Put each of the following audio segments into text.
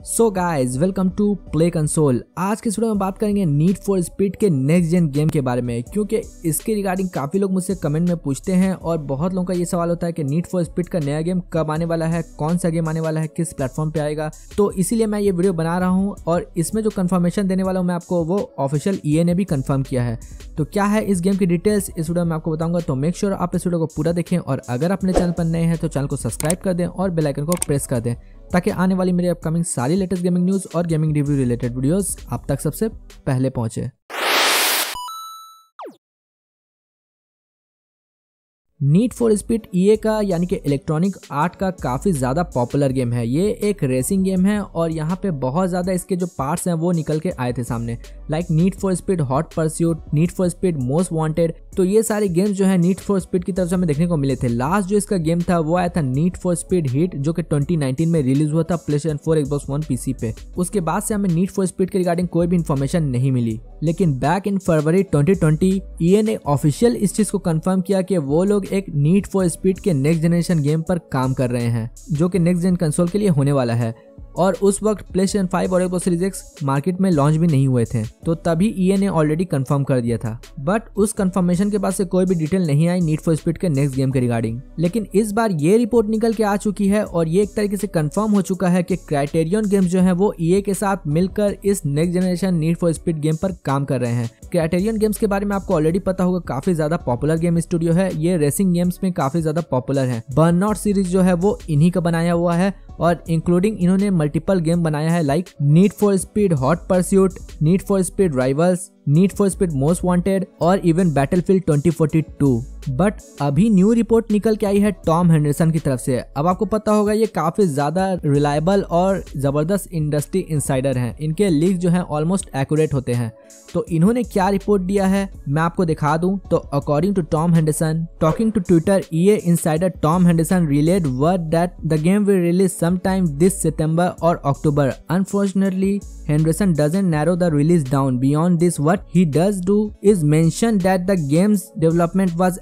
So guys welcome to play console आज के video में बात करेंगे नीड फॉर स्पीड के नेक्स्ट जेन गेम के बारे में, क्योंकि इसके रिगार्डिंग काफ़ी लोग मुझसे कमेंट में पूछते हैं और बहुत लोगों का ये सवाल होता है कि नीड फॉर स्पीड का नया गेम कब आने वाला है, कौन सा गेम आने वाला है, किस प्लेटफॉर्म पे आएगा? तो इसीलिए मैं ये वीडियो बना रहा हूँ और इसमें जो कन्फर्मेशन देने वाला हूँ मैं आपको, वो ऑफिशियल ईए ने भी कन्फर्म किया है। तो क्या है इस गेम की डिटेल्स इस वीडियो में आपको बताऊँगा तो मेक श्योर आप इस वीडियो को पूरा देखें और अगर अपने चैनल पर नए हैं तो चैनल को सब्सक्राइब कर दें और बेलाइकन को प्रेस कर दें। ताकि आने वाली मेरी अपकमिंग सारी लेटेस्ट गेमिंग न्यूज़ और गेमिंग रिव्यू रिलेटेड वीडियोस आप तक सबसे पहले पहुँचे। नीड फॉर स्पीड ई का, यानी कि इलेक्ट्रॉनिक आर्ट का काफ़ी ज़्यादा पॉपुलर गेम है। ये एक रेसिंग गेम है और यहाँ पे बहुत ज़्यादा इसके जो पार्ट्स हैं वो निकल के आए थे सामने। Like need for speed hot pursuit need for speed most wanted तो ये सारे गेम्स जो है नीट फॉर स्पीड की तरफ़ से हमें देखने को मिले थे। लास्ट जो इसका गेम था वो आया था नीट फॉर स्पीड हिट जो कि 2019 में रिलीज़ हुआ था PlayStation four Xbox one PC पे। उसके बाद से हमें नीट फॉर स्पीड के रिगार्डिंग कोई भी इन्फॉर्मेशन नहीं मिली। लेकिन बैक इन फरवरी 2020 ईए ने ऑफिशियल इस चीज़ को कन्फर्म किया कि वो लोग एक नीट फॉर स्पीड के नेक्स्ट जनरेशन गेम पर काम कर रहे हैं, जो कि नेक्स्ट जेन कंसोल के लिए होने वाला है। और उस वक्त प्ले स्टेशन फाइव और एक्स सीरीज़ एक्स मार्केट में लॉन्च भी नहीं हुए थे तो तभी ईए ने ऑलरेडी कंफर्म कर दिया था। बट उस कंफर्मेशन के बाद से कोई भी डिटेल नहीं आई नीट फॉर स्पीड के नेक्स्ट गेम के रिगार्डिंग लेकिन इस बार ये रिपोर्ट निकल के आ चुकी है और ये एक तरीके से कंफर्म हो चुका है कि क्राइटेरियन गेम्स जो है वो ईए के साथ मिलकर इस next generation Need for Speed game पर काम कर रहे हैं। क्राइटेरियन गेम्स के बारे में आपको ऑलरेडी पता होगा, काफ़ी ज़्यादा पॉपुलर गेम स्टूडियो है। ये रेसिंग गेम्स में काफ़ी ज़्यादा पॉपुलर है। बर्नआउट सीरीज़ जो है वो इन्हीं का बनाया हुआ है और इंक्लूडिंग इन्होंने मल्टीपल गेम बनाया है like Need for Speed Hot Pursuit Need for Speed Rivals Need for Speed Most Wanted और इवन बैटलफील्ड 2042 बट अभी न्यू रिपोर्ट निकल के आई है टॉम हेंडरसन की तरफ़ से। अब आपको पता होगा ये काफ़ी ज़्यादा रिलायबल और ज़बरदस्त इंडस्ट्री इंसाइडर हैं। इनके लीक जो हैं ऑलमोस्ट एक्यूरेट होते हैं। तो इन्होंने क्या रिपोर्ट दिया है, मैं आपको दिखा दूँ। तो according to Tom Henderson talking to Twitter E insider Tom Henderson relate word that the game will release sometime this September और October unfortunately Henderson doesn't narrow the release down. Beyond this, what he does do is mention that the game's development was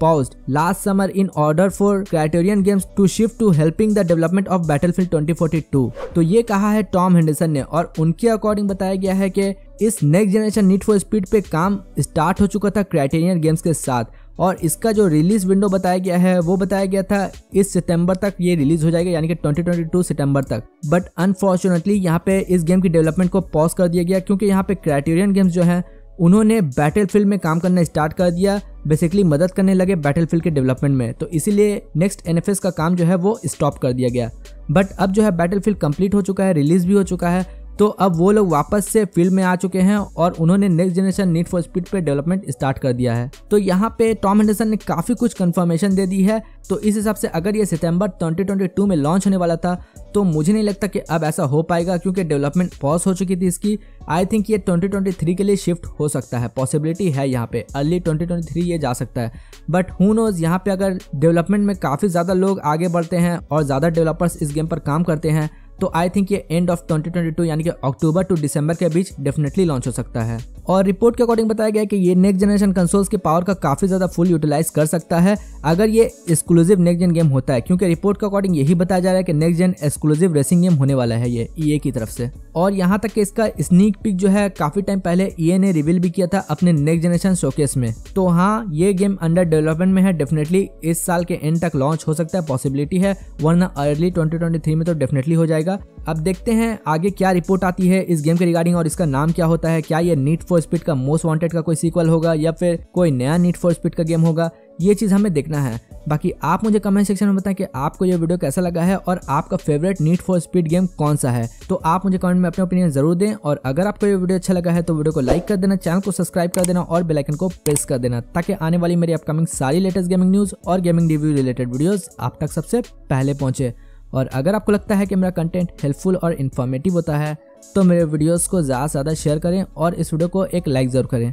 paused last summer in order for Criterion Games to shift to helping the development of Battlefield 2042 तो ये कहा है Tom Henderson ने और उनके according बताया गया है कि इस next generation Need for Speed पे काम स्टार्ट हो चुका था क्राइटेरियन गेम्स के साथ और इसका जो रिलीज़ विंडो बताया गया है, वो बताया गया था इस सितंबर तक ये रिलीज़ हो जाएगा, यानी कि 2022 सितंबर तक। बट अनफॉर्चुनेटली यहाँ पे इस गेम की डेवलपमेंट को पॉज कर दिया गया क्योंकि यहाँ पे क्राइटेरियन गेम्स जो है उन्होंने बैटल फ़ील्ड में काम करना स्टार्ट कर दिया बेसिकली मदद करने लगे बैटल फ़ील्ड के डेवलपमेंट में। तो इसीलिए नेक्स्ट एनएफएस का काम जो है वो स्टॉप कर दिया गया। बट अब जो है बैटल फ़ील्ड कंप्लीट हो चुका है रिलीज़ भी हो चुका है तो अब वो लोग वापस से फ़ील्ड में आ चुके हैं और उन्होंने next generation Need for Speed पे डेवलपमेंट स्टार्ट कर दिया है। तो यहाँ पे टॉम हेंडरसन ने काफ़ी कुछ कंफर्मेशन दे दी है। तो इस हिसाब से अगर ये सितंबर 2022 में लॉन्च होने वाला था तो मुझे नहीं लगता कि अब ऐसा हो पाएगा क्योंकि डेवलपमेंट पॉज हो चुकी थी इसकी। आई थिंक ये 2023 के लिए शिफ्ट हो सकता है। पॉसिबिलिटी है यहाँ पे। अर्ली 2023 ये जा सकता है। बट हु नोज़ यहाँ पे अगर डेवलपमेंट में काफ़ी ज़्यादा लोग आगे बढ़ते हैं और ज़्यादा डेवलपर्स इस गेम पर काम करते हैं तो आई थिंक ये एंड ऑफ़ 2022 यानी कि अक्टूबर टू दिसंबर के बीच डेफिनेटली लॉन्च हो सकता है। और रिपोर्ट के अकॉर्डिंग बताया गया कि ये नेक्स्ट जनरेशन कंसोल्स के पावर का काफ़ी ज़्यादा फुल यूटिलाइज कर सकता है अगर ये एक्सक्लूसिव नेक्स्ट जेन गेम होता है, क्योंकि रिपोर्ट के अकॉर्डिंग यही बताया जा रहा है कि next gen exclusive racing game होने वाला है ये EA की तरफ़ से। और यहाँ तक कि इसका स्नीक पिक जो है, काफ़ी टाइम पहले EA ने रिवील भी किया था अपने नेक्स्ट जनरेशन शोकेस में। तो हाँ ये गेम अंडर डेवलपमेंट में है डेफिनेटली इस साल के एंड तक लॉन्च हो सकता है पॉसिबिलिटी है, वरना अर्ली ट्वेंटी में तो डेफिनेटली हो जाएगा अब देखते हैं आगे क्या रिपोर्ट आती है इस गेम के रिगार्डिंग और इसका नाम क्या होता है। क्या ये नीट फॉर स्पीड का मोस्ट वांटेड का कोई सीक्वल होगा या फिर कोई नया नीट फॉर स्पीड का गेम होगा? ये चीज़ हमें देखना है। बाकी आप मुझे कमेंट सेक्शन में बताएँ कि आपको ये वीडियो कैसा लगा है और आपका favourite Need for Speed game कौन सा है। तो आप मुझे कमेंट में अपने ओपिनियन ज़रूर दें और अगर आपको ये वीडियो अच्छा लगा है तो वीडियो को लाइक कर देना चैनल को सब्सक्राइब कर देना और बेलाइकन को प्रेस कर देना ताकि आने वाली मेरी अपकमिंग सारी लेटेस्ट गेमिंग न्यूज़ और गेमिंग रिव्यू रिलेटेड वीडियोज़ आप तक सबसे पहले पहुँचे। और अगर आपको लगता है कि मेरा कंटेंट हेल्पफुल और इन्फॉर्मेटिव होता है तो मेरे वीडियोस को ज़्यादा से ज़्यादा शेयर करें और इस वीडियो को एक लाइक ज़रूर करें।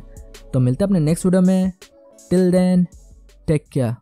तो मिलते हैं अपने नेक्स्ट वीडियो में। Till then take care